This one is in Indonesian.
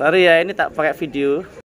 Sorry ya, ini tak pakai video.